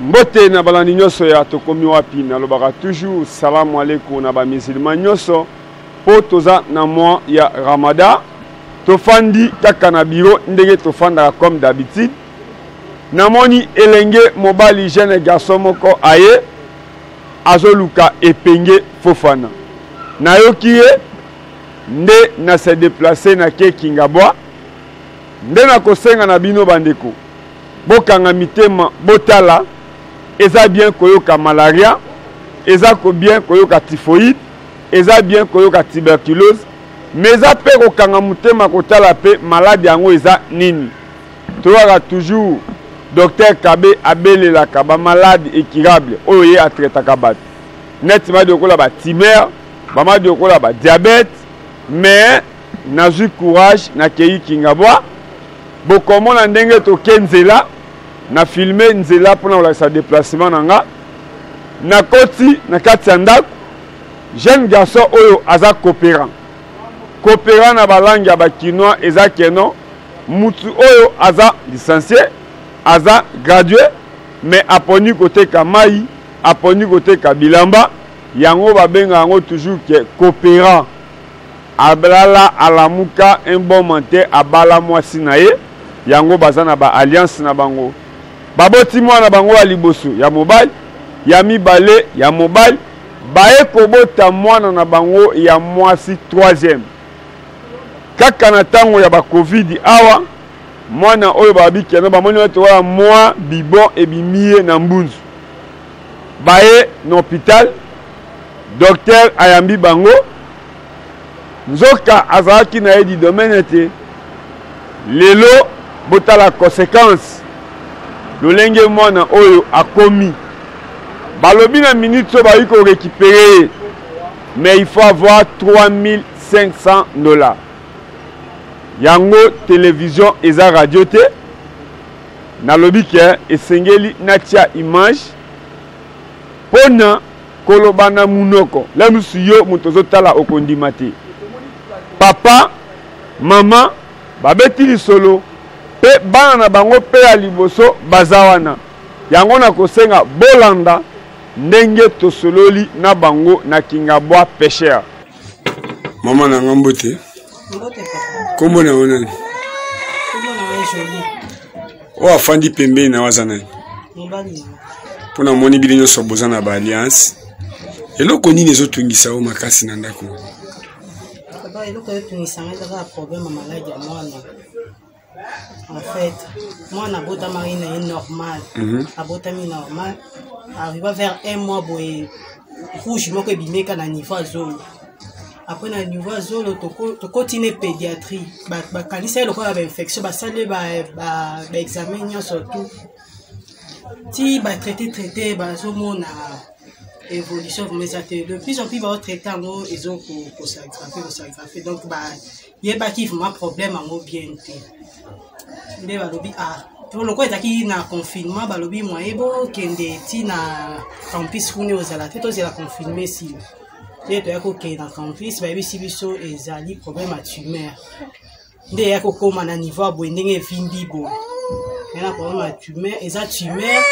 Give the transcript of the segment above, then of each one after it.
mbote na balandi nyonso ya tokomi wapi nalobaka toujours salamu aleko na bamizilima nyonso mpo toza na mwa ya ramada tofandi kaka na biro ndenge tofandaka comme d'habitude namoni elenge mobali jeune garçon moko aye azoluka epenge fofana nayoki ye nde na se deplace na ke kingabwa nde nakosenga na bino bandeko Bokanga mitema botala eza bien koyoka malaria eza ko bien koyoka typhoïde eza bien koyoka tuberculose mais eza pe kokanga motema kotala pe malade yango eza nini toyaka toujours docteur kabe abelelaka bamalade écurable oyo ye atraitaka bato neti madi okola batimere bamadi okola badiabete mais nazwi courage nakeyi kingabwa bokomona ndenge toke nzela na filme nzela mpona kolakisa deplacement na nga nakoti na kati ya ndako jeune garçon oyo aza coopérant coopérant na balangue ya bakinois eza keno mutu oyo aza licencie aza gradue me aponi koteka mai aponi koteka bilamba yango babengaka yango toujours ke coopérant Ablala alamuka un bon mante abala mwasi na ye yango baza na ba alliance na bango baboti mwana bango ya liboso ya mobali ya mibale ya mobali baye kobota mwana na bango ya mwasi troisième kaka na ntango ya bakovidi awa mwana oyo babikeno bamoni ete wana mwa bibon ebimi ye na mbunzu baye na hôpital docteur ayambi bango Nzoka azalaki na ye du domaine ete lelo botala consequence lolenge mwana oyo akomi. Balobi na minute oyo bayi ko recuperer ye mais il faut avoir 3500 dollars. Yango television eza radio te. Nalobi ke esengeli natia image pona Koloba na munoko lelo mususu yo moto ozotala okondima te papa maman babeti lisolo pe bana na bango pe ya liboso baza wana yango nakosenga bolanda ndenge tosololi na bango na kingabwa pecheur mama na nga mbote nkombo na yo nani oyo afandi pembeni na yo aza nani mpo namoni bino nyonso boza na baalliance eloko nini ezotungisa yo makasi na ndako eloko ezotungisa ngai ezaka problème ya maladi ya mwana en fait mwana abotamaki na ye normal mhm. abotami normal arriva vers un mois boye rouge moko ebimeka na niveau ya zolo après na niveau ya zolo tokoti ne pédiatrie bakanisa ye lokola bainfection basali baexamen nyonso tout ti batraite traite bazomona évolution vraimen eza te de plus en plus baotraite yango ezo kosagrafe kosagrafe donc bayebaki vraiment problème yango bien te nde balobi ah to lokola ezalaki na confinement balobi moye bokende ti na campus kuna ozala te tozela confinement esili nde toya kokende na campus bayebisi biso ezali problème ya tumeur nde eya kokóma na niveau ya boye ndenge evimbi boye ya na problème ya tumeur eza tumeur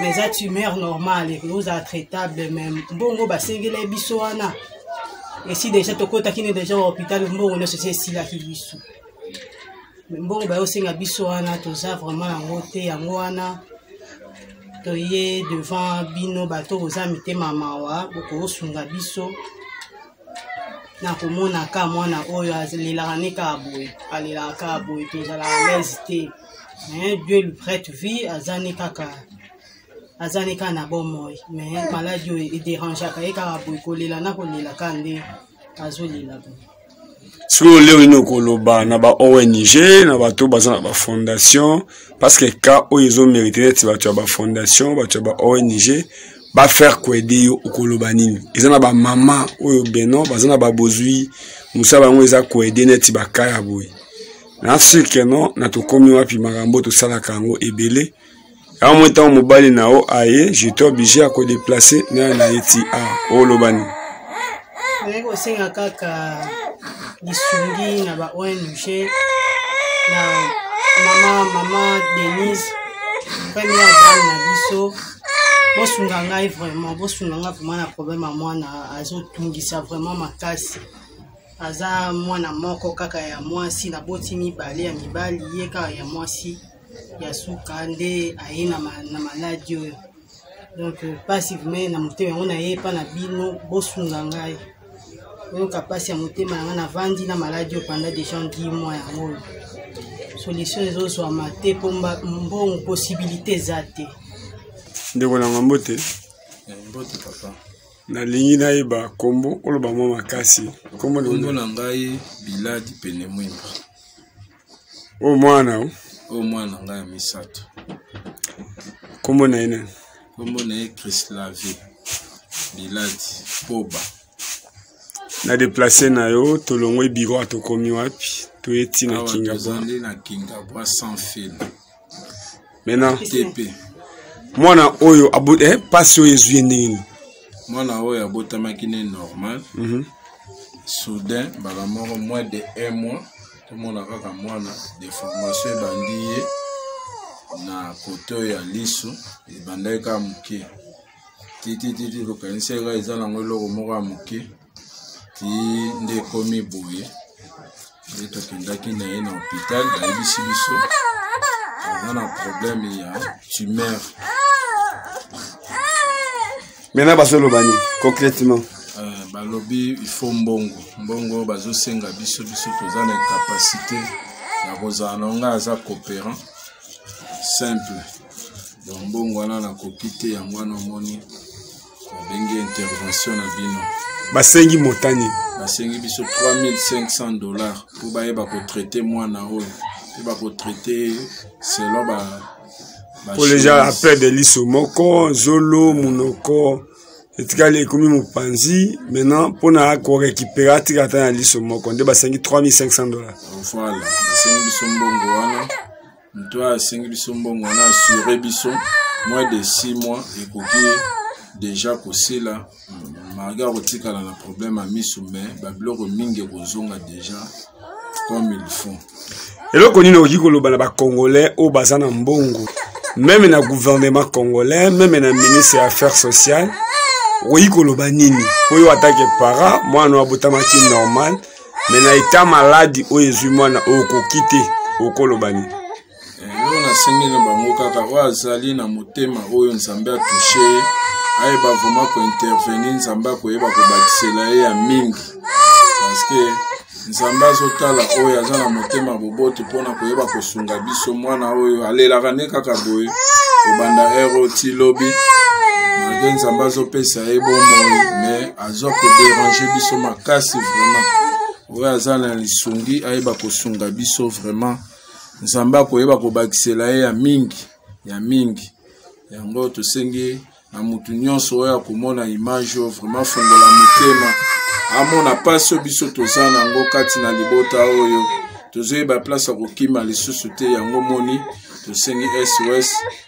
mais eza tumeur normale ekozala traitable mais mbongo basengeli biso wana esi deja tokotaki ne deja ba hôpital mbongo nyonso esi esilaki biso mbongo bayosenga biso wana toza vraiment yango te yango wana toye devant bino bato boza mitema mawa bokosunga biso na komona ka mwana oyo alelaka ne kaka boye alelaka kaka boye tozala alaise te mais dieu le prête vie aza ne kaka aza ne kaka na bomoi mais maladi oyo ederangeaka ye kaka boye kolela na kolela kaka nde azolela boye sikoyo leo nini okoloba na ba ong na bato baza na bafondation parce que ka oyo ezomerite neti bato ya bafondation bato ya ba ong bafaire koede yo okoloba nini eza na bamama oyo beno baza na babozwi mosala yango eza koede neti baka ya boye na sur ke no na tokomi wapi makambo tosalaka yango ebele yango moi ntango mobali na yo aye je to oblige ya kodeplace naye na ye ti a olobani naye kosenga kaka lisungi na ba ong na mama mama denise première dame na biso bosunga ngai vraiment bosunga ngai vraiment na problème ya mwana azotungisa vraiment makasi aza mwana moko kaka ya mwasi naboti mibale ya mibali ye kaka ya mwasi ya suka nde aye na maladi oyo donc mpasi vraimen na motema yango naye epa na bino bosunga ngai oyoka mpasi ya motema na ngai navandi na maladi oyo panda deja ndi mwa yango oyo solution ezozwama te mpo mbongo possibilité eza te ndeko nanga mbote eh, mbote papa nalingi nayeba nkombo oloba mwa makasi nkombo na ngai biladi pene mwimba oyo mwana o oyo mwana ngai ya misato nkombo na ye nani nkombo na ye chrislavi biladi poba na deplace na yo tolongwe biro atokomi wapi toye ntina kinga bwa na kinga bwa sans fil maintenant mwana oyo eh, mpasi oyo ezwi ye ndenge nini mwana oyo abotamaki ne normal mm -hmm. soudain mbala moko moins de un mois tomona kaka mwana deformation ebandi ye na kote oyo ya liso ebandaki kaka moke titititi kokanisa eka eza nango eloko moko ya moke ti nde ekomi boye nde tokendaki na ye na hôpital ayebisi biso aza na problème ya tumeur maintenant bazoloba nini concrètement euh, balobi il faut mbongo mbongo bazosenga biso biso toza na incapacité ya kozala na ngai aza coopérant simple donc mbongo wana nakoki te yango wana omoni babengi intervention na bino basengi motani basengi biso 3500 dollars mpo bayeba kotraite mwana oyo mpe bakotraite selon ba mpo deja après de liso moko zolo monoko etikali ekomi mopanzi maintenant mpo na korekipere atika ata na liso moko nde basengi 3500 dollars voilà basengi biso mbongo wana moto oyo asengi biso mbongo wana asure biso moins de 6 mois ekoki deja kosila marge akotikala na problème ya miso mais babiloko mingi ekozonga deja comme il faut eloko nini okoki koloba na bacongolais oyo baza na mbongo meme na gouvernement congolais meme na ministre ya affaires sociales okoki koloba nini oyo atake para mwana oyo abotamaki normal me na eta maladi oyo ezwi mwana oyo okoki te okoloba nini eloko nasengi na bango kaka oyo azali na motema oyo nzambe atushe ye ayeba vraimen kointervenir nzambe akoyeba kobakisela ye ya mingi parceke nzambe azotala oyo aza na motema boboto mpo na koyeba kosunga biso mwana oyo alelaka nde kaka boye kobanda ero ti lobi malgre nzambe azopesa ye bomoi mais aza koderange biso makasi vraiment oyo aza na lisungi ayeba kosunga biso vraiment nzambe akoyeba kobakisela ye ya mingi ya mingi yango tosengi na motu nyonso oyo akomona image oyo vraiment fongola motema amona mpasi oyo biso toza na yango kati na libota oyo tozoyeba place ya kokima lisusu te yango moni tosengi sos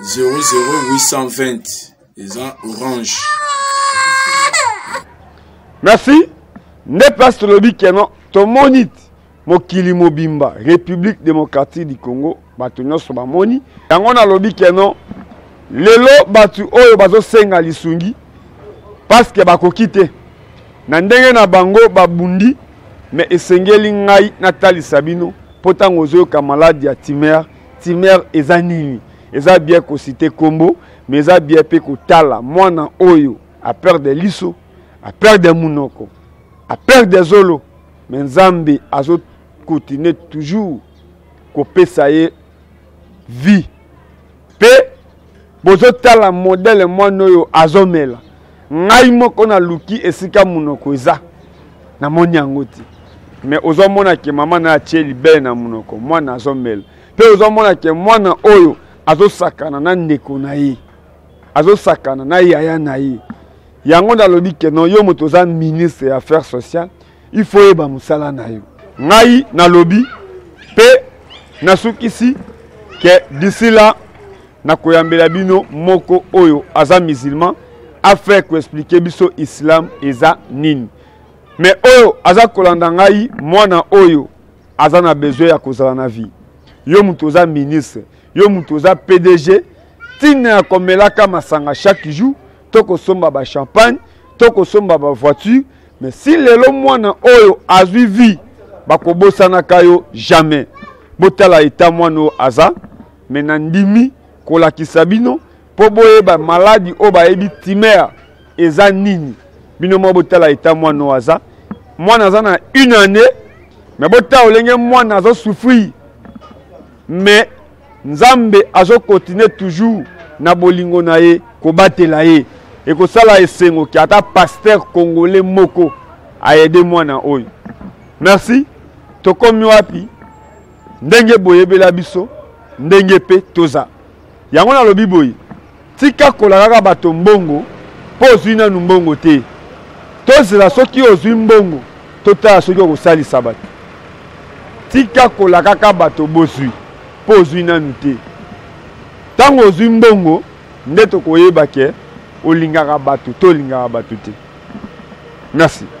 00820 eza orange merci nde place tolobi keno tomoni ti mokili mobimba république démocratique du congo bato nyonso bamoni yango nalobi keno lelo bato oyo bazosenga lisungi parceke bakoki te na ndenge na bango babundi me esengeli ngai natalisa bino mpo ntango ozoyoka maladi ya timere Timer eza nini? Eza bien ko citer kombo, mais eza bien pe kotala mwana oyo a peur de liso, a peur de munoko, a peur de zolo, mais Nzambe azo continuer toujours kopesa ye vie pe bozotala modele mwana oyo azomela ngai moko naluki esika monoko eza namoni yango te me ozomona ke mama na atie libele na monoko mwana azomela mpe ozomona ke mwana oyo azosakana na ndeko na ye azosakana na yaya na ye yango nalobi ke no yo moto oza ministre ya affaire sociale il faut oyeba mosala na yo ngai nalobi mpe nasukisi ke d'ici là nakoyambela bino moko oyo aza musulman afin koexplike biso islam eza nini me oyo aza kolanda ngai mwana oyo aza na besoin ya kozala na vie yo moto oza ministre yo moto oza pdg ntina ya komelaka masanga chaque jour to kosomba ba champagne to kosomba ba voiture mais si lelo mwana oyo azwi vie bakobosanaka yo jamais botala eta mwana oyo aza me na ndimi kolakisa bino mpo boyeba maladi oyo bayebi timer eza nini bino mwa botala eta mwana oyo aza mwana aza na une année me botala olenge mwana azosouffrir mais nzambe azo continue toujours na bolingo na ye kobatela ye ekosala esengo ki ata pasteur congolais moko ayede mwana oyo merci tokomi wapi ndenge boyebela biso ndenge mpe toza Yango nalobi boye, tika kolakaka bato mbongo mpo ozwi nanu mbongo te. Tozela soki ozwi mbongo, totala soki okosalisa bato. Tika kolakaka bato bozwi mpo ozwi nanu te. Ntango ozwi mbongo nde tokoyeba ke olingaka bato to olingaka bato te. Merci.